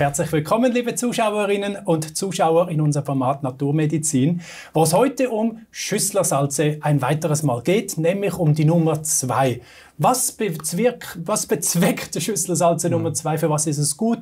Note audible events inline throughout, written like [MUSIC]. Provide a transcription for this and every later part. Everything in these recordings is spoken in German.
Herzlich willkommen, liebe Zuschauerinnen und Zuschauer in unserem Format Naturmedizin, wo es heute um Schüsslersalze ein weiteres Mal geht, nämlich um die Nummer zwei. Was, bezwirkt, was bezweckt der Schüsslersalze mhm. Nummer zwei? Für was ist es gut?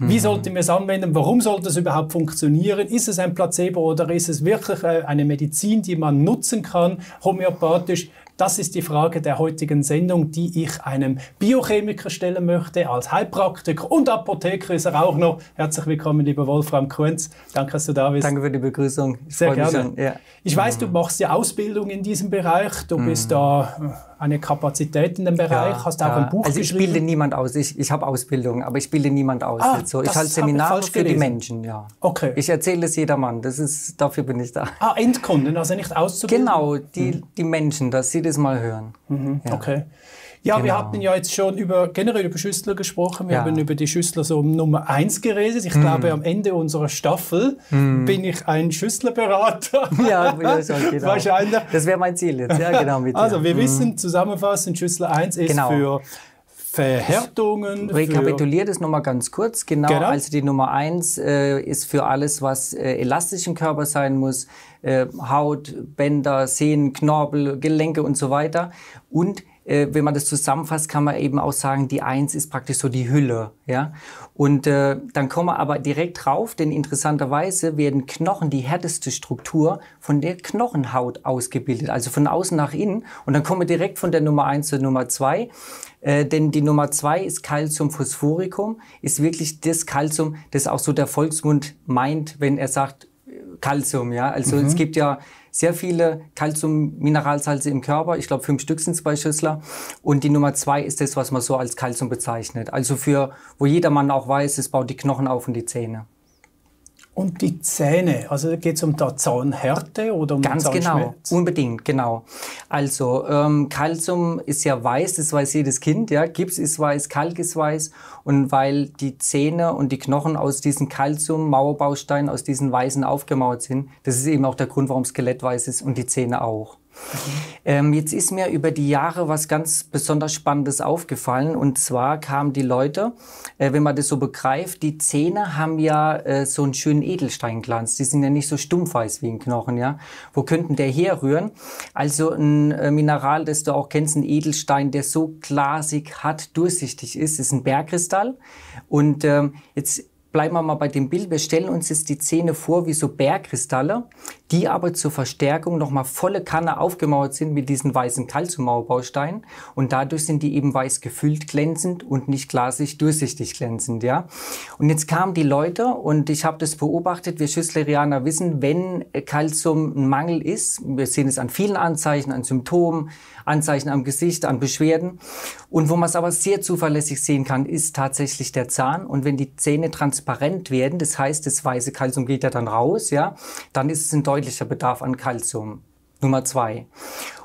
Wie mhm. sollten wir es anwenden? Warum sollte es überhaupt funktionieren? Ist es ein Placebo oder ist es wirklich äh, eine Medizin, die man nutzen kann, homöopathisch? Das ist die Frage der heutigen Sendung, die ich einem Biochemiker stellen möchte, als Heilpraktiker und Apotheker ist er auch noch. Herzlich willkommen, lieber Wolfram Kunz. Danke, dass du da bist. Danke für die Begrüßung. Ich Sehr gerne. Ja. Ich weiß, du machst ja Ausbildung in diesem Bereich. Du mhm. bist da eine Kapazität in dem Bereich, ja, hast auch ja. ein Buch also ich geschrieben. Ich bilde niemand aus. Ich, ich habe Ausbildung, aber ich bilde niemand aus. Ah, so. Ich halte Seminare für die Menschen, ja. Okay. Ich erzähle es jedermann. Das ist, dafür bin ich da. Ah, Endkunden, also nicht auszubilden? Genau, die, mhm. die Menschen, dass sie das mal hören. Mhm. Ja. Okay. Ja, genau. wir hatten ja jetzt schon über, generell über Schüssler gesprochen. Wir ja. haben über die Schüssler so Nummer eins geredet. Ich mm. glaube, am Ende unserer Staffel mm. bin ich ein Schüsslerberater. [LAUGHS] Ja, [LAUGHS] genau. wahrscheinlich. Das wäre mein Ziel jetzt, ja, genau. Mit [LAUGHS] also, wir mm. wissen zusammenfassend, Schüssler 1 ist genau. für Verhärtungen. Rekapituliert es nochmal ganz kurz. Genau, genau, also die Nummer eins äh, ist für alles, was äh, elastisch im Körper sein muss. Äh, Haut, Bänder, Sehnen, Knorpel, Gelenke und so weiter. Und äh, wenn man das zusammenfasst, kann man eben auch sagen, die Eins ist praktisch so die Hülle. Ja? Und äh, dann kommen wir aber direkt drauf, denn interessanterweise werden Knochen, die härteste Struktur, von der Knochenhaut ausgebildet, also von außen nach innen. Und dann kommen wir direkt von der Nummer eins zur Nummer zwei. Äh, denn die Nummer zwei ist Calcium phosphoricum, ist wirklich das Calcium, das auch so der Volksmund meint, wenn er sagt Calcium. Ja? Also mhm. es gibt ja sehr viele Calcium-Mineralsalze im Körper. Ich glaube, fünf Stück sind es bei Schüssler. Und die Nummer zwei ist das, was man so als Calcium bezeichnet. Also für, wo jedermann auch weiß, es baut die Knochen auf und die Zähne. Und die Zähne, also geht es um die Zahnhärte oder um Ganz genau, unbedingt, genau. Also ähm, Calcium ist ja weiß, das weiß jedes Kind, ja. Gips ist weiß, Kalk ist weiß. Und weil die Zähne und die Knochen aus diesen Calcium-Mauerbausteinen, aus diesen Weißen aufgemauert sind, das ist eben auch der Grund, warum Skelett weiß ist und die Zähne auch. Ähm, jetzt ist mir über die Jahre was ganz besonders Spannendes aufgefallen. Und zwar kamen die Leute, äh, wenn man das so begreift, die Zähne haben ja äh, so einen schönen Edelsteinglanz. Die sind ja nicht so stumpfweiß wie ein Knochen, ja. Wo könnten der herrühren? Also ein äh, Mineral, das du auch kennst, ein Edelstein, der so glasig, hart, durchsichtig ist, ist ein Bergkristall. Und ähm, jetzt bleiben wir mal bei dem Bild. Wir stellen uns jetzt die Zähne vor wie so Bergkristalle, die aber zur Verstärkung nochmal volle Kanne aufgemauert sind mit diesen weißen Kalziummauerbausteinen. Und dadurch sind die eben weiß gefüllt glänzend und nicht glasig durchsichtig glänzend, ja. Und jetzt kamen die Leute und ich habe das beobachtet. Wir Schüsslerianer wissen, wenn Kalzium ein Mangel ist, wir sehen es an vielen Anzeichen, an Symptomen, Anzeichen am Gesicht, an Beschwerden. Und wo man es aber sehr zuverlässig sehen kann, ist tatsächlich der Zahn. Und wenn die Zähne transparent werden, das heißt, das weiße Kalzium geht ja dann raus, ja, dann ist es ein deutlicher Bedarf an Kalzium. Nummer zwei.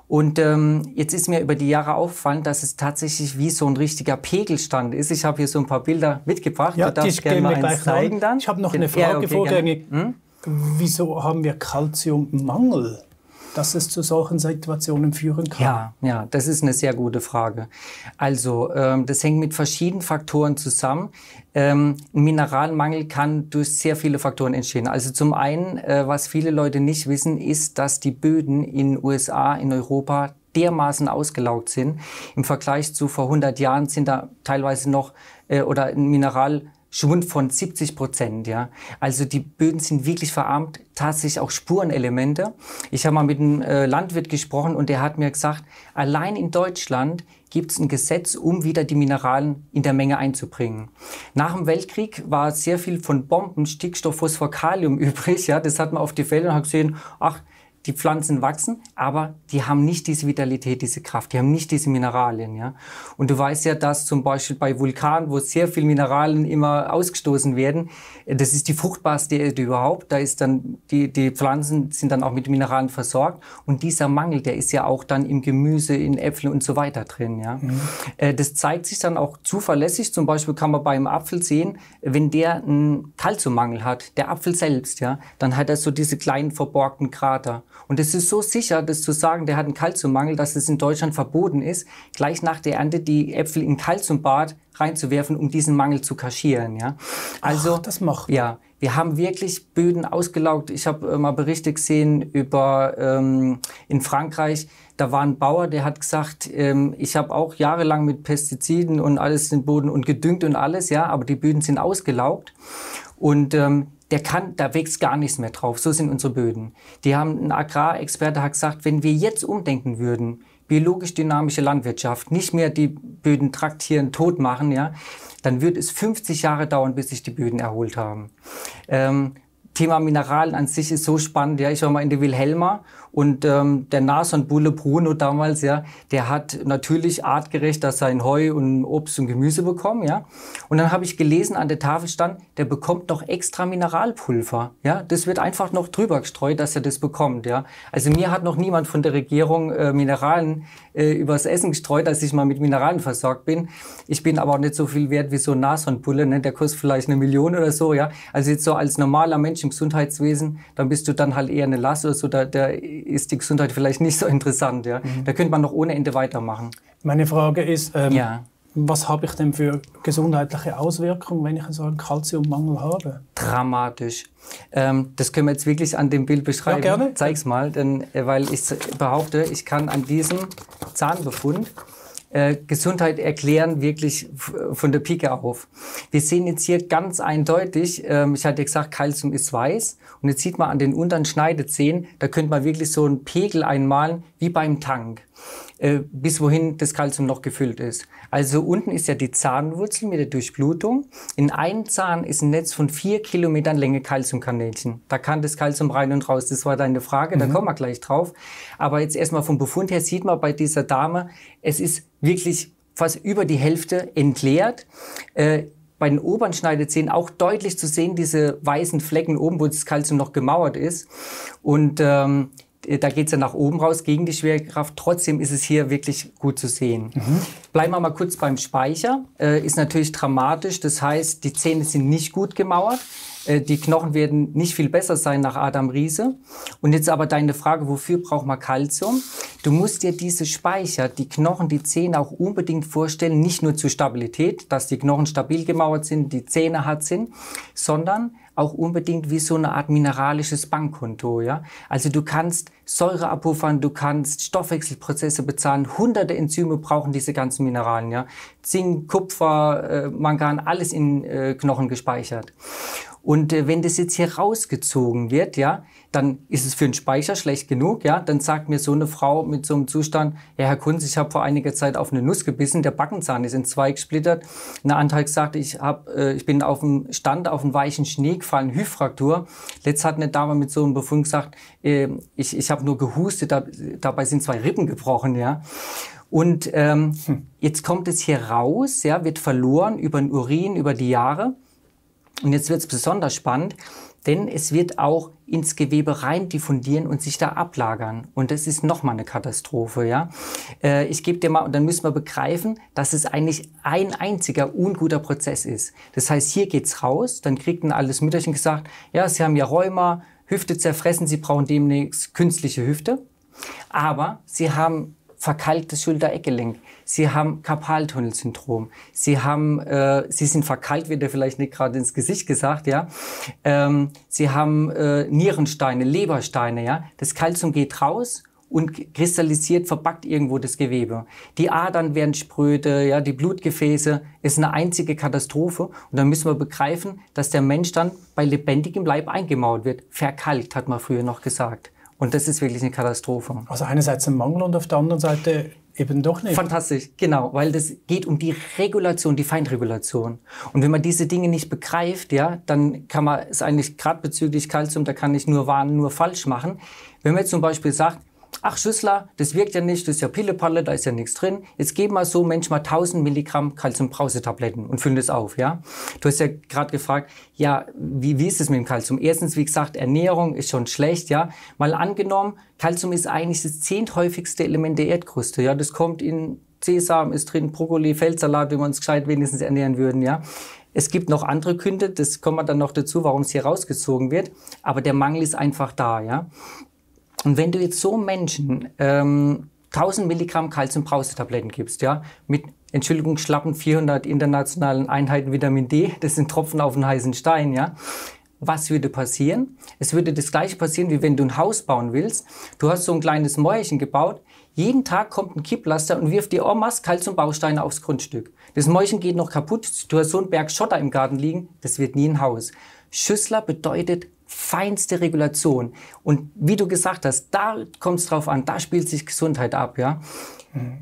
Und ähm, jetzt ist mir über die Jahre aufgefallen, dass es tatsächlich wie so ein richtiger Pegelstand ist. Ich habe hier so ein paar Bilder mitgebracht. Ja, die gerne mal gleich zeigen dann. Ich habe noch eine Frage ja, okay, vorgängig. Hm? Wieso haben wir Kalziummangel? Dass es zu solchen Situationen führen kann? Ja, ja, das ist eine sehr gute Frage. Also ähm, das hängt mit verschiedenen Faktoren zusammen. Ähm, Mineralmangel kann durch sehr viele Faktoren entstehen. Also zum einen, äh, was viele Leute nicht wissen, ist, dass die Böden in USA, in Europa dermaßen ausgelaugt sind. Im Vergleich zu vor 100 Jahren sind da teilweise noch äh, oder ein Mineral Schwund von 70 Prozent, ja. Also die Böden sind wirklich verarmt, tatsächlich auch Spurenelemente. Ich habe mal mit einem äh, Landwirt gesprochen und der hat mir gesagt, allein in Deutschland gibt es ein Gesetz, um wieder die Mineralien in der Menge einzubringen. Nach dem Weltkrieg war sehr viel von Bomben, Stickstoff, Phosphor, Kalium [LAUGHS] übrig, ja. Das hat man auf die Felder und hat gesehen, ach, die Pflanzen wachsen, aber die haben nicht diese Vitalität, diese Kraft, die haben nicht diese Mineralien. Ja? Und du weißt ja, dass zum Beispiel bei Vulkanen, wo sehr viele Mineralien immer ausgestoßen werden, das ist die fruchtbarste Erde überhaupt. Da ist dann, die, die Pflanzen sind dann auch mit Mineralien versorgt. Und dieser Mangel, der ist ja auch dann im Gemüse, in Äpfeln und so weiter drin. Ja? Mhm. Äh, das zeigt sich dann auch zuverlässig. Zum Beispiel kann man beim Apfel sehen, wenn der einen Kalziummangel hat, der Apfel selbst, ja, dann hat er so diese kleinen verborgten Krater. Und es ist so sicher, das zu sagen, der hat einen Kalziummangel, dass es in Deutschland verboten ist, gleich nach der Ernte die Äpfel in Kalziumbad reinzuwerfen, um diesen Mangel zu kaschieren. Ja? Also Ach, das macht ja, wir haben wirklich Böden ausgelaugt. Ich habe äh, mal Berichte gesehen über ähm, in Frankreich. Da war ein Bauer, der hat gesagt, ähm, ich habe auch jahrelang mit Pestiziden und alles den Boden und gedüngt und alles, ja, aber die Böden sind ausgelaugt und ähm, der kann, da wächst gar nichts mehr drauf. So sind unsere Böden. Die haben ein Agrarexperte hat gesagt, wenn wir jetzt umdenken würden, biologisch dynamische Landwirtschaft, nicht mehr die Böden traktieren, tot machen, ja, dann wird es 50 Jahre dauern, bis sich die Böden erholt haben. Ähm, Thema Mineralien an sich ist so spannend. Ja, ich war mal in der Wilhelma und ähm, der Nashornbulle Bruno damals, ja, der hat natürlich artgerecht das sein Heu und Obst und Gemüse bekommen, ja. Und dann habe ich gelesen, an der Tafel stand, der bekommt noch extra Mineralpulver, ja. Das wird einfach noch drüber gestreut, dass er das bekommt, ja. Also mir hat noch niemand von der Regierung äh, Mineralien äh, übers Essen gestreut, als ich mal mit Mineralien versorgt bin. Ich bin aber auch nicht so viel wert wie so ein Nashornbulle, ne? Der kostet vielleicht eine Million oder so, ja. Also jetzt so als normaler Mensch im Gesundheitswesen, dann bist du dann halt eher eine Last oder so, der, der ist die Gesundheit vielleicht nicht so [LAUGHS] interessant. Ja? Mhm. Da könnte man noch ohne Ende weitermachen. Meine Frage ist, ähm, ja. was habe ich denn für gesundheitliche Auswirkungen, wenn ich so einen Kalziummangel habe? Dramatisch. Ähm, das können wir jetzt wirklich an dem Bild beschreiben. Ja, gerne. Zeig's mal, denn, äh, weil ich behaupte, ich kann an diesem Zahnbefund äh, Gesundheit erklären, wirklich von der Pike auf. Wir sehen jetzt hier ganz eindeutig, ähm, ich hatte gesagt, Kalzium ist weiß. Und jetzt sieht man an den unteren Schneidezähnen, da könnte man wirklich so einen Pegel einmalen, wie beim Tank. Äh, bis wohin das Kalzium noch gefüllt ist. Also unten ist ja die Zahnwurzel mit der Durchblutung. In einem Zahn ist ein Netz von vier Kilometern Länge Kalziumkanälchen. Da kann das Kalzium rein und raus. Das war deine Frage, mhm. da kommen wir gleich drauf. Aber jetzt erstmal vom Befund her sieht man bei dieser Dame, es ist wirklich fast über die Hälfte entleert. Äh, bei den oberen Schneidezähnen auch deutlich zu sehen, diese weißen Flecken oben, wo das Kalzium noch gemauert ist. Und ähm, äh, da geht es ja nach oben raus gegen die Schwerkraft. Trotzdem ist es hier wirklich gut zu sehen. Mhm. Bleiben wir mal kurz beim Speicher. Äh, ist natürlich dramatisch. Das heißt, die Zähne sind nicht gut gemauert. Äh, die Knochen werden nicht viel besser sein nach Adam Riese. Und jetzt aber deine Frage, wofür braucht man Kalzium? Du musst dir diese Speicher, die Knochen, die Zähne auch unbedingt vorstellen, nicht nur zur Stabilität, dass die Knochen stabil gemauert sind, die Zähne hart sind, sondern auch unbedingt wie so eine Art mineralisches Bankkonto. Ja? Also du kannst Säure abpuffern, du kannst Stoffwechselprozesse bezahlen. Hunderte Enzyme brauchen diese ganzen Mineralien. Ja? Zink, Kupfer, äh, Mangan, alles in äh, Knochen gespeichert. Und äh, wenn das jetzt hier rausgezogen wird, ja, dann ist es für den Speicher schlecht genug, ja. Dann sagt mir so eine Frau mit so einem Zustand, ja, Herr Kunz, ich habe vor einiger Zeit auf eine Nuss gebissen, der Backenzahn ist in zwei gesplittert. Eine andere sagt, ich hab, äh, ich bin auf dem Stand auf einen weichen Schnee gefallen, Hüftfraktur. Letzt hat eine Dame mit so einem Befund gesagt, äh, ich, ich habe nur gehustet, da, dabei sind zwei Rippen gebrochen, ja. Und ähm, hm. jetzt kommt es hier raus, ja, wird verloren über den Urin, über die Jahre. Und jetzt wird es besonders spannend, denn es wird auch ins Gewebe rein diffundieren und sich da ablagern. Und das ist nochmal eine Katastrophe, ja. Äh, ich gebe dir mal, und dann müssen wir begreifen, dass es eigentlich ein einziger unguter Prozess ist. Das heißt, hier geht's raus, dann kriegt ein alles Mütterchen gesagt, ja, Sie haben ja Rheuma, Hüfte zerfressen, Sie brauchen demnächst künstliche Hüfte. Aber Sie haben verkalktes Schulter-Eckgelenk. Sie haben Karpaltunnelsyndrom. Sie haben, äh, Sie sind verkalkt, wird er vielleicht nicht gerade ins Gesicht gesagt, ja. Ähm, Sie haben äh, Nierensteine, Lebersteine, ja. Das Kalzium geht raus und kristallisiert, verbackt irgendwo das Gewebe. Die Adern werden spröde, ja, die Blutgefäße ist eine einzige Katastrophe. Und dann müssen wir begreifen, dass der Mensch dann bei lebendigem Leib eingemauert wird. Verkalkt, hat man früher noch gesagt. Und das ist wirklich eine Katastrophe. Also einerseits ein Mangel und auf der anderen Seite eben doch nicht. Fantastisch, genau, weil das geht um die Regulation, die Feinregulation. Und wenn man diese Dinge nicht begreift, ja, dann kann man es eigentlich gerade bezüglich Kalzium, da kann ich nur warnen, nur falsch machen. Wenn man jetzt zum Beispiel sagt, ach Schüssler, das wirkt ja nicht, das ist ja Pillepalle, da ist ja nichts drin. Jetzt geben wir so manchmal 1000 Milligramm Calcium-Brausetabletten und füllen das auf, ja. Du hast ja gerade gefragt, ja, wie, wie ist es mit dem Calcium? Erstens, wie gesagt, Ernährung ist schon schlecht, ja. Mal angenommen, Calcium ist eigentlich das zehnthäufigste Element der Erdkruste, ja. Das kommt in Sesam, ist drin, Brokkoli, Feldsalat, wenn wir uns gescheit wenigstens ernähren würden, ja. Es gibt noch andere Gründe, das kommen wir dann noch dazu, warum es hier rausgezogen wird. Aber der Mangel ist einfach da, ja. Und wenn du jetzt so Menschen ähm, 1000 Milligramm Calcium-Brausetabletten gibst, ja, mit Entschuldigung, schlappen 400 internationalen Einheiten Vitamin D, das sind Tropfen auf einen heißen Stein, ja. Was würde passieren? Es würde das gleiche passieren, wie wenn du ein Haus bauen willst. Du hast so ein kleines Mäuerchen gebaut. Jeden Tag kommt ein Kipplaster und wirft dir en masse Calciumbausteine aufs Grundstück. Das Mäuerchen geht noch kaputt. Du hast so einen Berg Schotter im Garten liegen. Das wird nie ein Haus. Schüssler bedeutet feinste Regulation. Und wie du gesagt hast, da kommt es drauf an, da spielt sich Gesundheit ab, ja.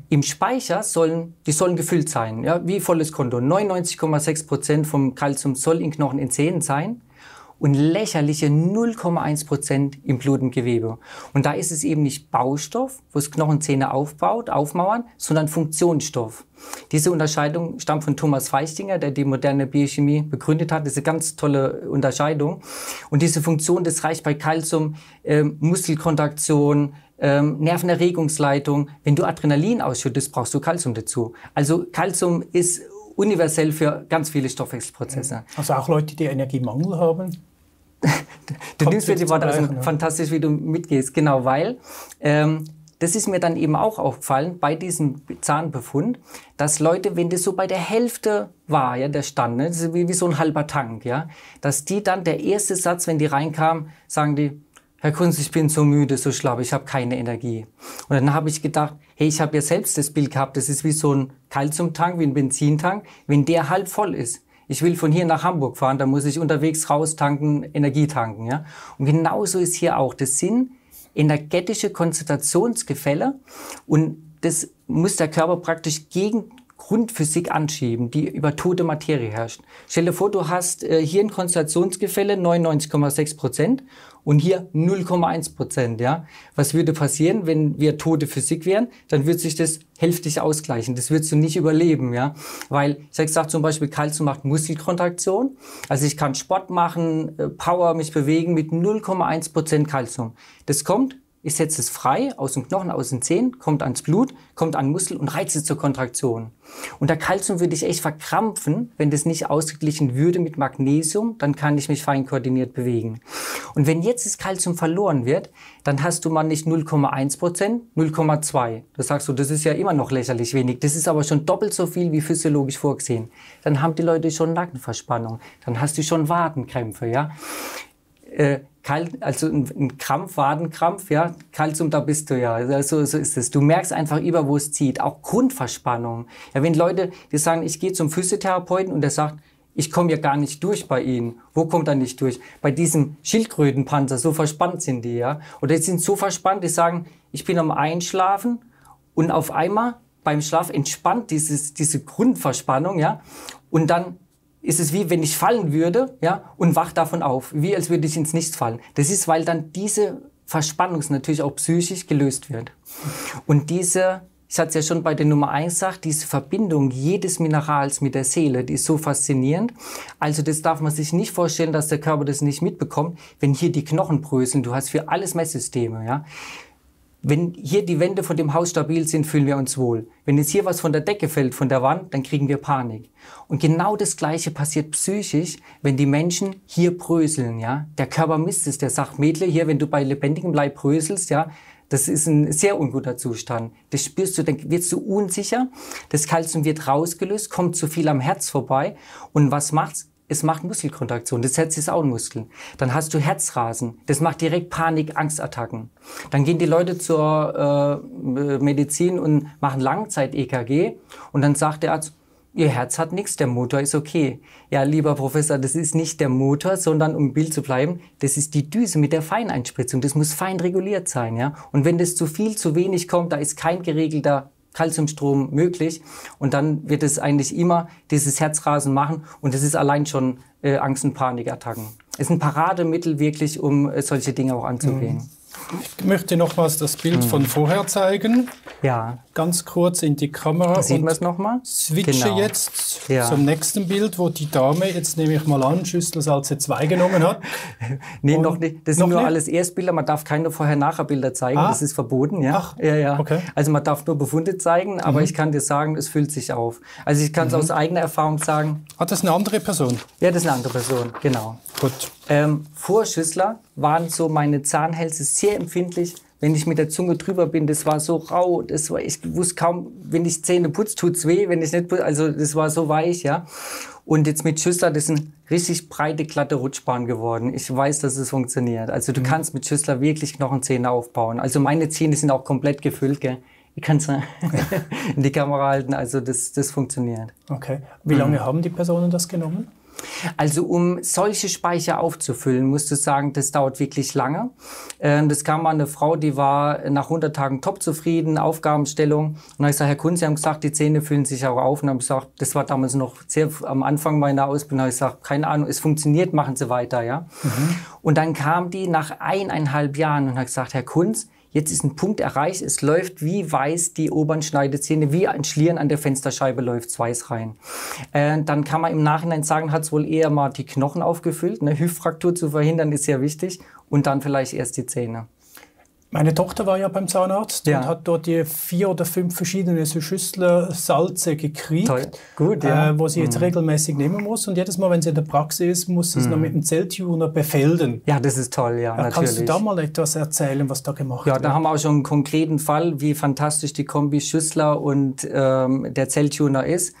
Im Speicher sollen, die sollen gefüllt sein, ja, wie volles Konto. 99,6 Prozent vom Kalzium soll in Knochen in Zähnen sein und lächerliche 0,1 Prozent im Blut und da ist es eben nicht Baustoff, wo es Knochenzähne aufbaut, aufmauern, sondern Funktionsstoff. Diese Unterscheidung stammt von Thomas Feichtinger, der die moderne Biochemie begründet hat. Das ist eine ganz tolle Unterscheidung. Und diese Funktion, das reicht bei Calcium, äh, Muskelkontraktion, ähm, Nervenerregungsleitung. Wenn du Adrenalin ausschüttest, brauchst du Calcium dazu. Also Calcium ist universell für ganz viele Stoffwechselprozesse. Also auch Leute, die Energiemangel haben? [LAUGHS] du nimmst mir die Worte also ja. fantastisch, wie du mitgehst, genau, weil ähm, das ist mir dann eben auch aufgefallen bei diesem Zahnbefund, dass Leute, wenn das so bei der Hälfte war, ja, der Stand, ne, wie, wie so ein halber Tank, ja, dass die dann der erste Satz, wenn die reinkamen, sagen die, Herr Kunz, ich bin so müde, so schlapp, ich habe keine Energie. Und dann habe ich gedacht, hey, ich habe ja selbst das Bild gehabt, das ist wie so ein Kalziumtank, wie ein Benzintank, wenn der halb voll ist. Ich will von hier nach Hamburg fahren, dann muss ich unterwegs raus tanken, Energie tanken. Ja? Und genauso ist hier auch. Das sind energetische Konzentrationsgefälle und das muss der Körper praktisch gegen Grundphysik anschieben, die über tote Materie herrscht. Stell dir vor, du hast äh, hier ein Konzentrationsgefälle 99,6 Prozent und hier 0,1 Prozent. Ja? Was würde passieren, wenn wir tote Physik wären? Dann würde sich das hälftig ausgleichen. Das würdest du nicht überleben. Ja? Weil, ich sage zum Beispiel, Kalzium macht Muskelkontraktion. Also ich kann Sport machen, äh, Power, mich bewegen mit 0,1 Prozent Kalzium. Das kommt ich setze es frei aus dem Knochen, aus den Zähnen, kommt ans Blut, kommt an Muskel und reizt es zur Kontraktion. Und der Kalzium würde ich echt verkrampfen, wenn das nicht ausgeglichen würde mit Magnesium, dann kann ich mich fein koordiniert bewegen. Und wenn jetzt das Kalzium verloren wird, dann hast du mal nicht 0,1 Prozent, 0,2. Das sagst du, das ist ja immer noch lächerlich wenig. Das ist aber schon doppelt so viel wie physiologisch vorgesehen. Dann haben die Leute schon Nackenverspannung. Dann hast du schon Wadenkrämpfe, ja. Äh, Kalt, also ein, Krampf, Wadenkrampf, ja, Kalzium, da bist du ja. So, so ist es. Du merkst einfach über, wo es zieht. Auch Grundverspannung. Ja, wenn Leute, die sagen, ich gehe zum Physiotherapeuten und der sagt, ich komme ja gar nicht durch bei Ihnen. Wo kommt er nicht durch? Bei diesem Schildkrötenpanzer, so verspannt sind die, ja. Oder die sind so verspannt, die sagen, ich bin am Einschlafen und auf einmal beim Schlaf entspannt dieses, diese Grundverspannung, ja. Und dann ist es wie wenn ich fallen würde, ja, und wach davon auf, wie als würde ich ins Nichts fallen. Das ist, weil dann diese Verspannung natürlich auch psychisch gelöst wird. Und diese, ich hatte es ja schon bei der Nummer eins gesagt, diese Verbindung jedes Minerals mit der Seele, die ist so faszinierend. Also das darf man sich nicht vorstellen, dass der Körper das nicht mitbekommt, wenn hier die Knochen bröseln. Du hast für alles Messsysteme, ja. Wenn hier die Wände von dem Haus stabil sind, fühlen wir uns wohl. Wenn jetzt hier was von der Decke fällt, von der Wand, dann kriegen wir Panik. Und genau das Gleiche passiert psychisch, wenn die Menschen hier bröseln, ja. Der Körper misst es, der sagt, Mädle, hier, wenn du bei lebendigem Leib bröselst, ja, das ist ein sehr unguter Zustand. Das spürst du, dann wirst du unsicher. Das Kalzium wird rausgelöst, kommt zu viel am Herz vorbei. Und was macht's? Es macht Muskelkontraktion. Das Herz ist auch. Dann hast du Herzrasen. Das macht direkt Panik, Angstattacken. Dann gehen die Leute zur äh, Medizin und machen Langzeit-EKG. Und dann sagt der Arzt, Ihr Herz hat nichts, der Motor ist okay. Ja, lieber Professor, das ist nicht der Motor, sondern um im Bild zu bleiben, das ist die Düse mit der Feineinspritzung. Das muss fein reguliert sein, ja. Und wenn das zu viel, zu wenig kommt, da ist kein geregelter Kalziumstrom möglich. Und dann wird es eigentlich immer dieses Herzrasen machen. Und das ist allein schon äh, Angst- und Panikattacken. Es ist ein Parademittel wirklich, um äh, solche Dinge auch anzugehen. Mhm. Ich möchte nochmals das Bild mhm. von vorher zeigen. Ja. Ganz kurz in die Kamera. Da sieht man es nochmal? Switche genau. jetzt ja. zum nächsten Bild, wo die Dame, jetzt nehme ich mal an, Schüsselsalze 2 genommen hat. [LAUGHS] nee, Und noch nicht. Das sind nur nicht? alles Erstbilder. Man darf keine Vorher-Nachher-Bilder zeigen. Ah. Das ist verboten. Ja. Ach, ja, ja. Okay. Also man darf nur Befunde zeigen, aber mhm. ich kann dir sagen, es füllt sich auf. Also ich kann es mhm. aus eigener Erfahrung sagen. Hat das eine andere Person? Ja, das ist eine andere Person, genau. Gut. Ähm, vor Schüssler waren so meine Zahnhälse sehr empfindlich wenn ich mit der Zunge drüber bin, das war so rau, das war, ich wusste kaum, wenn ich Zähne putze, tut's weh, wenn ich nicht putze, also das war so weich, ja. Und jetzt mit Schüssler, das sind richtig breite, glatte Rutschbahnen geworden. Ich weiß, dass es funktioniert. Also du mhm. kannst mit Schüssler wirklich Knochenzähne aufbauen. Also meine Zähne sind auch komplett gefüllt, gell. Ich kann es [LAUGHS] in die Kamera halten, also das, das funktioniert. Okay. Wie lange mhm. haben die Personen das genommen? Also um solche Speicher aufzufüllen, musst du sagen, das dauert wirklich lange. Ähm, das kam mal eine Frau, die war nach 100 Tagen top zufrieden, Aufgabenstellung. Und dann habe ich gesagt, Herr Kunz, Sie haben gesagt, die Zähne füllen sich auch auf. Und dann habe ich gesagt, das war damals noch sehr am Anfang meiner Ausbildung, habe ich gesagt, keine Ahnung, es funktioniert, machen Sie weiter. ja. Mhm. Und dann kam die nach eineinhalb Jahren und hat gesagt, Herr Kunz, Jetzt ist ein Punkt erreicht, es läuft wie weiß die oberen Schneidezähne, wie ein Schlieren an der Fensterscheibe läuft weiß rein. Äh, dann kann man im Nachhinein sagen, hat es wohl eher mal die Knochen aufgefüllt. Eine Hüftfraktur zu verhindern ist sehr wichtig und dann vielleicht erst die Zähne. Meine Tochter war ja beim Zahnarzt ja. und hat dort die vier oder fünf verschiedene so Schüssler Salze gekriegt, Toll. Gut, ja. äh, wo sie jetzt mhm. regelmäßig nehmen muss. Und jedes Mal, wenn sie in der Praxis ist, muss sie es noch mhm. mit dem Zelltuner befelden. Ja, das ist toll, ja, natürlich. Kannst du da mal etwas erzählen, was da gemacht wird? Ja, da haben wir auch schon einen konkreten Fall, wie fantastisch die Kombi Schüssler und ähm, der Zelltuner ist.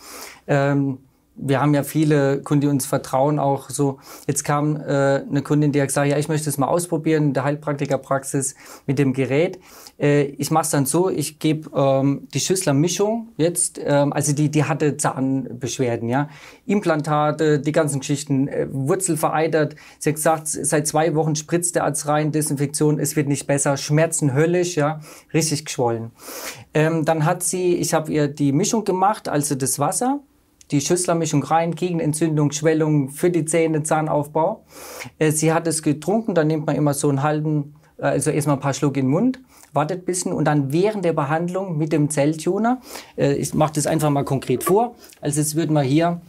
Ähm, wir haben ja viele Kunden, die uns vertrauen, auch so. Jetzt kam äh, eine Kundin, die hat gesagt, ja, ich möchte es mal ausprobieren in der Heilpraktikerpraxis mit dem Gerät. Äh, ich mache es dann so, ich gebe ähm, die Schüssler-Mischung jetzt, ähm, also die, die hatte Zahnbeschwerden, ja, Implantate, die ganzen Geschichten, äh, Wurzel vereitert. Sie hat gesagt, seit zwei Wochen spritzt der Arzt rein, Desinfektion, es wird nicht besser, Schmerzen höllisch, ja, richtig geschwollen. Ähm, dann hat sie, ich habe ihr die Mischung gemacht, also das Wasser die Schüsslermischung rein gegen Entzündung, Schwellung für die Zähne, Zahnaufbau. Äh, sie hat es getrunken, dann nimmt man immer so einen halben, äh, also erstmal ein paar Schluck in den Mund, wartet ein bisschen und dann während der Behandlung mit dem Zelltuner, äh, ich mache das einfach mal konkret vor, also jetzt würden wir hier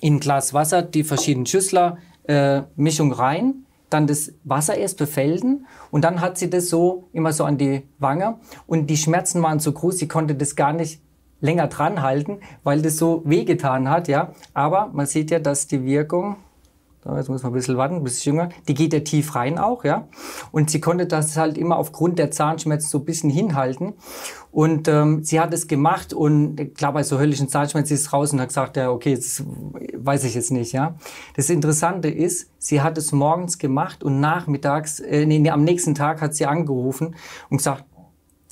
in ein Glas Wasser die verschiedenen Schüssler rein, dann das Wasser erst befelden und dann hat sie das so immer so an die Wange und die Schmerzen waren so groß, sie konnte das gar nicht länger dran halten, weil das so wehgetan hat, ja. Aber man sieht ja, dass die Wirkung, jetzt muss man ein bisschen warten, ein bisschen jünger, die geht ja tief rein auch, ja. Und sie konnte das halt immer aufgrund der Zahnschmerzen so ein bisschen hinhalten. Und ähm, sie hat es gemacht und klar, bei so höllischen Zahnschmerzen ist es raus und hat gesagt, ja, okay, das weiß ich jetzt nicht, ja. Das Interessante ist, sie hat es morgens gemacht und nachmittags, äh, nee, nee, am nächsten Tag hat sie angerufen und gesagt,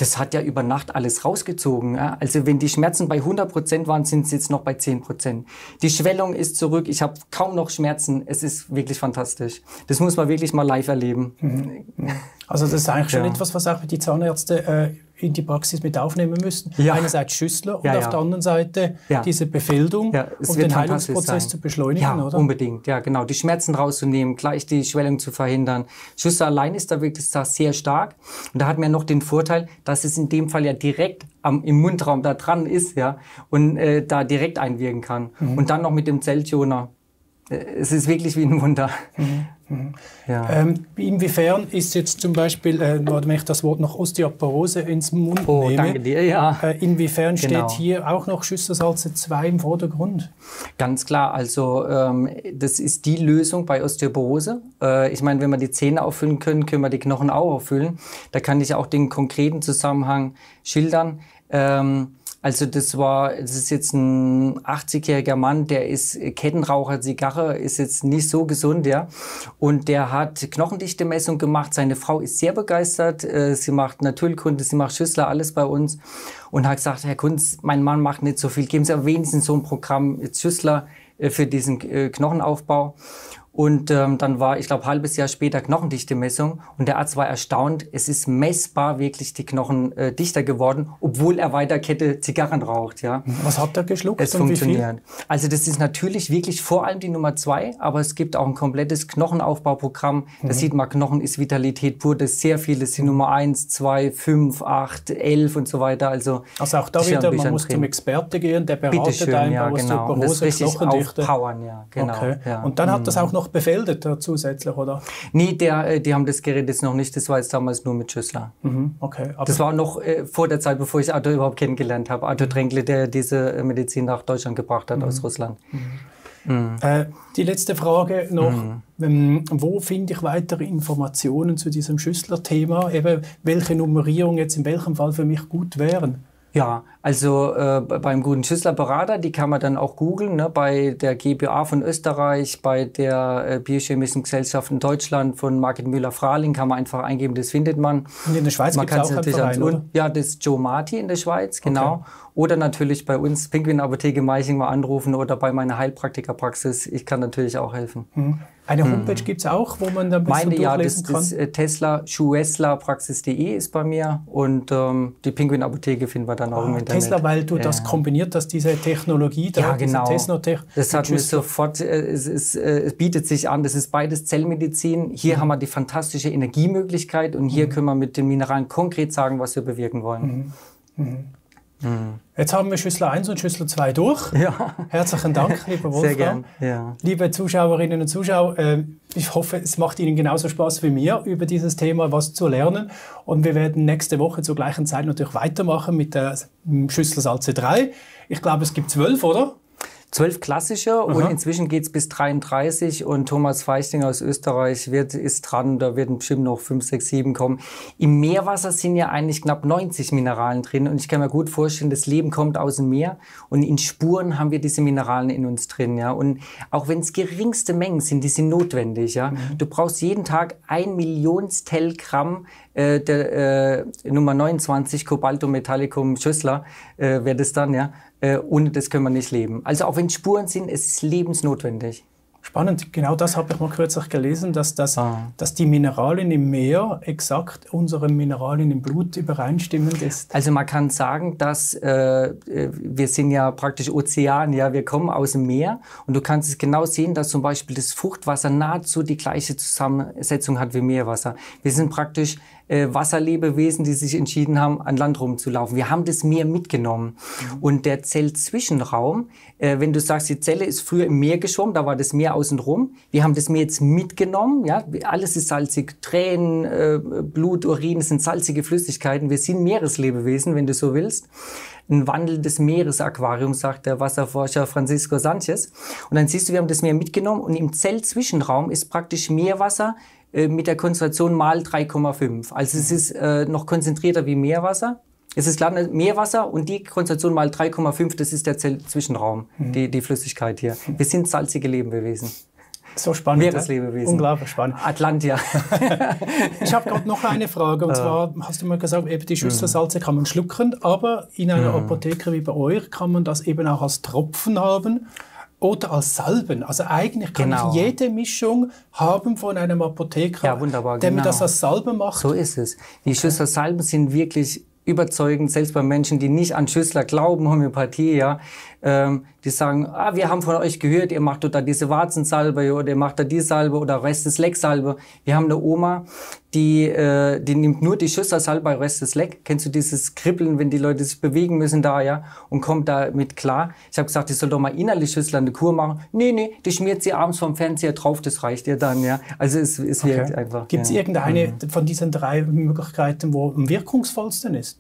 das hat ja über Nacht alles rausgezogen. Ja? Also wenn die Schmerzen bei 100 Prozent waren, sind sie jetzt noch bei 10 Prozent. Die Schwellung ist zurück. Ich habe kaum noch Schmerzen. Es ist wirklich fantastisch. Das muss man wirklich mal live erleben. Mhm. Also das ist eigentlich schon ja. etwas, was auch die Zahnärzte äh, in die Praxis mit aufnehmen müssen. Ja. Einerseits Schüssler und ja, auf der anderen Seite diese Befeldung, um den Heilungsprozess zu beschleunigen, ja, oder? unbedingt. Ja, genau. Die Schmerzen rauszunehmen, gleich die Schwellung zu verhindern. Schüssler allein ist da wirklich sehr stark. Und da hat man noch den Vorteil, dass es in dem Fall ja direkt am, im Mundraum da dran ist, ja, und äh, da direkt einwirken kann. Mhm. Und dann noch mit dem Zelltoner. Äh, es ist wirklich wie ein Wunder. Mhm. Ja. Ähm, inwiefern ist jetzt zum Beispiel, äh, wenn ich das Wort noch Osteoporose ins Mund oh, nehme, danke dir, ja. Äh, inwiefern genau. steht hier auch noch Schüsselsalze 2 im Vordergrund? Ganz klar, also ähm, das ist die Lösung bei Osteoporose. Äh, ich meine, wenn wir die Zähne auffüllen können, können wir die Knochen auch auffüllen. Da kann ich auch den konkreten Zusammenhang schildern. Ähm, also das war, das ist jetzt ein 80-jähriger Mann, der ist Kettenraucher, Zigarre, ist jetzt nicht so gesund, ja. Und der hat Knochendichte-Messung gemacht. Seine Frau ist sehr begeistert. Äh, sie macht Naturkunde, sie macht Schüssler, alles bei uns. Und hat gesagt, Herr Kunz, mein Mann macht nicht so viel. Geben Sie wenigstens so ein Programm, Schüssler äh, für diesen äh, Knochenaufbau. Und ähm, dann war, ich glaube, halbes Jahr später Knochendichte-Messung und der Arzt war erstaunt. Es ist messbar wirklich die Knochen äh, dichter geworden, obwohl er weiter Kette Zigarren raucht. Ja. Was hat er geschluckt? Es funktioniert. Also das ist natürlich wirklich vor allem die Nummer zwei, aber es gibt auch ein komplettes Knochenaufbauprogramm. Da mhm. sieht man, Knochen ist Vitalität pur. Das ist sehr viel. Das sind Nummer eins, zwei, fünf, acht, elf und so weiter. Also, also auch da wieder, man muss drin. zum Experte gehen, der beratet schön, einen ja, genau. Osteoporose, und das Knochendichte. Aufpowern, ja, genau. Okay. Ja. Und dann hat das mhm. auch noch noch befeldet zusätzlich, oder? Nee, der, äh, die haben das Gerät jetzt noch nicht. Das war jetzt damals nur mit Schüssler. Mhm, okay. das war noch äh, vor der Zeit, bevor ich Arthur überhaupt kennengelernt habe. Arthur Tränkle, der diese äh, Medizin nach Deutschland gebracht hat mhm. aus Russland. Mhm. Mhm. Äh, die letzte Frage noch. Mhm. Ähm, wo finde ich weitere Informationen zu diesem Schüssler-Thema? Eben, welche Nummerierung jetzt in welchem Fall für mich gut wären? Ja, also äh, beim guten Schüssler-Berater, die kann man dann auch googeln, ne, bei der GBA von Österreich, bei der äh, Biochemischen Gesellschaft in Deutschland von Margit Müller-Frahling kann man einfach eingeben, das findet man. Und in der Schweiz gibt es auch einen Verein, oder? Ja, das ist Joe Marti in der Schweiz, genau. Okay. Oder natürlich bei uns Pinguin Apotheke Meiching mal anrufen oder bei meiner Heilpraktikerpraxis. Ich kann natürlich auch helfen. Mhm. Eine mhm. Homepage mhm. gibt es auch, wo man dann Meine, ja, das, kann? das äh, Tesla Schuessler-Praxis.de ist bei mir und ähm, die Pinguin Apotheke finden wir dann auch ah, im Internet. Tesla, weil du ja. das kombiniert hast, diese Technologie, da ja, genau. Tesnotech das hat mir sofort, äh, es, ist, äh, es bietet sich an, das ist beides Zellmedizin. Hier mhm. haben wir die fantastische Energiemöglichkeit und hier mhm. können wir mit den Mineralen konkret sagen, was wir bewirken wollen. Mhm. Mhm. Jetzt haben wir Schüssel 1 und Schüssel 2 durch. Ja. Herzlichen Dank, [LAUGHS] lieber Wolfgang. Sehr gern. Ja. Liebe Zuschauerinnen und Zuschauer, äh, ich hoffe, es macht Ihnen genauso Spaß wie mir, über dieses Thema was zu lernen. Und wir werden nächste Woche zur gleichen Zeit natürlich weitermachen mit der Schüssel Salze 3. Ich glaube, es gibt zwölf, oder? Zwölf klassische Aha. und inzwischen geht's bis 33 und Thomas Feichtinger aus Österreich wird, ist dran, da werden bestimmt noch fünf, sechs, sieben kommen. Im Meerwasser sind ja eigentlich knapp 90 Mineralien drin und ich kann mir gut vorstellen, das Leben kommt aus dem Meer und in Spuren haben wir diese Mineralien in uns drin, ja. Und auch wenn es geringste Mengen sind, die sind notwendig, ja. Mhm. Du brauchst jeden Tag ein Millionstel Gramm äh, der äh, Nummer 29 Cobaltum Metallicum Schüssler äh, wäre das dann, ja. Äh, ohne das können wir nicht leben. Also auch wenn Spuren sind, es ist lebensnotwendig. Spannend, genau das habe ich mal kürzlich gelesen, dass, das, ah. dass die Mineralien im Meer exakt unseren Mineralien im Blut übereinstimmend ist. Also man kann sagen, dass äh, wir sind ja praktisch Ozean, ja, wir kommen aus dem Meer und du kannst es genau sehen, dass zum Beispiel das Fruchtwasser nahezu die gleiche Zusammensetzung hat wie Meerwasser. Wir sind praktisch äh, Wasserlebewesen, die sich entschieden haben, an Land rumzulaufen. Wir haben das Meer mitgenommen. Mhm. Und der Zellzwischenraum, äh, wenn du sagst, die Zelle ist früher im Meer geschwommen, da war das Meer außenrum. Wir haben das Meer jetzt mitgenommen. Ja, alles ist salzig. Tränen, äh, Blut, Urin sind salzige Flüssigkeiten. Wir sind Meereslebewesen, wenn du so willst ein Wandel des Meeresaquariums, sagt der Wasserforscher Francisco Sanchez. Und dann siehst du, wir haben das Meer mitgenommen und im Zellzwischenraum ist praktisch Meerwasser mit der Konzentration mal 3,5. Also es ist äh, noch konzentrierter wie Meerwasser. Es ist klar, Meerwasser und die Konzentration mal 3,5, das ist der Zwischenraum, mhm. die, die Flüssigkeit hier. Wir sind salzige Lebewesen. So spannend. Meereslebewesen. Unglaublich spannend. Atlantia. [LAUGHS] ich habe gerade noch eine Frage. Und zwar hast du mal gesagt, eben die Schüsselsalze kann man schlucken, aber in einer mhm. Apotheke wie bei euch kann man das eben auch als Tropfen haben oder als Salben. Also eigentlich kann genau. ich jede Mischung haben von einem Apotheker, ja, wunderbar, der genau. mir das als Salbe macht. So ist es. Die okay. Schüsselsalben sind wirklich überzeugend, selbst bei Menschen, die nicht an Schüssler glauben, Homöopathie, ja, ähm, die sagen, ah, wir haben von euch gehört, ihr macht da diese Warzensalbe oder ihr macht da die Salbe oder Restes Leck Salbe. Wir haben eine Oma, die, äh, die nimmt nur die Schüsselsalbe bei Restes Leck. Kennst du dieses Kribbeln, wenn die Leute sich bewegen müssen da, ja, und kommt damit klar. Ich habe gesagt, ich soll doch mal innerlich Schüssel eine Kur machen. Nee, nee, die schmiert sie abends vom Fernseher drauf, das reicht ihr dann, ja. Also es, es okay. wirkt einfach. Gibt es ja. irgendeine mhm. von diesen drei Möglichkeiten, wo am wirkungsvollsten ist?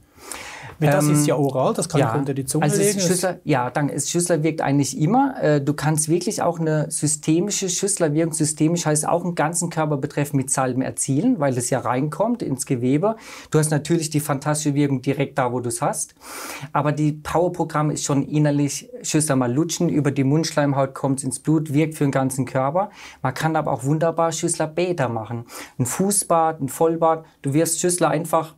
Weil das ähm, ist ja oral, das kann ja, ich unter die Zunge also legen. Schüssler, ja, danke. Schüssler wirkt eigentlich immer. Äh, du kannst wirklich auch eine systemische Schüsslerwirkung, systemisch heißt auch einen ganzen Körperbetreff mit Salben erzielen, weil es ja reinkommt ins Gewebe. Du hast natürlich die fantastische Wirkung direkt da, wo du es hast. Aber die Powerprogramm ist schon innerlich Schüssler mal lutschen, über die Mundschleimhaut kommt ins Blut, wirkt für den ganzen Körper. Man kann aber auch wunderbar Schüssler Beta machen. Ein Fußbad, ein Vollbad. Du wirst Schüssler einfach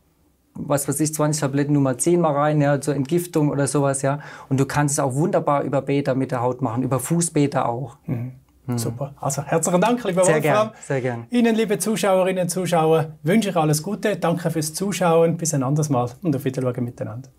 was weiß ich, 20 Tabletten Nummer 10 mal rein, ja, zur Entgiftung oder sowas, ja. Und du kannst es auch wunderbar über Beta mit der Haut machen, über Fußbeta auch. Mhm. Mhm. Super. Also herzlichen Dank, lieber sehr Wolfram. Gern, sehr gern. Ihnen, liebe Zuschauerinnen und Zuschauer, wünsche ich alles Gute. Danke fürs Zuschauen. Bis ein anderes Mal und auf Wiedersehen miteinander.